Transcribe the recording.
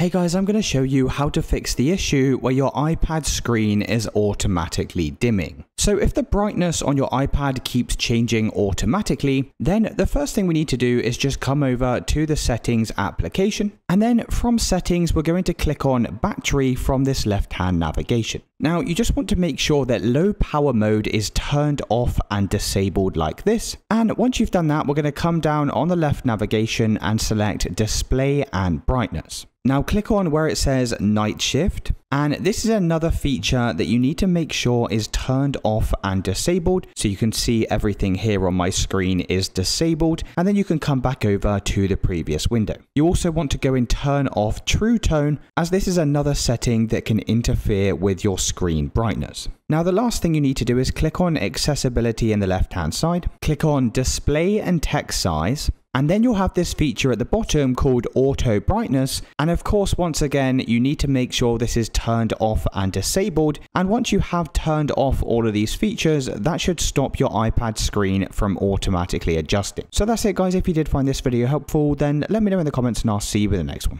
Hey guys, I'm going to show you how to fix the issue where your iPad screen is automatically dimming. So if the brightness on your iPad keeps changing automatically, then the first thing we need to do is just come over to the settings application. And then from settings, we're going to click on battery from this left hand navigation. Now you just want to make sure that low power mode is turned off and disabled like this. And once you've done that, we're going to come down on the left navigation and select display and brightness. Now click on where it says night shift and this is another feature that you need to make sure is turned off and disabled. So you can see everything here on my screen is disabled and then you can come back over to the previous window. You also want to go and turn off true tone as this is another setting that can interfere with your screen brightness. Now the last thing you need to do is click on accessibility in the left hand side, click on display and text size and then you'll have this feature at the bottom called auto brightness. And of course, once again, you need to make sure this is turned off and disabled. And once you have turned off all of these features, that should stop your iPad screen from automatically adjusting. So that's it guys. If you did find this video helpful, then let me know in the comments and I'll see you in the next one.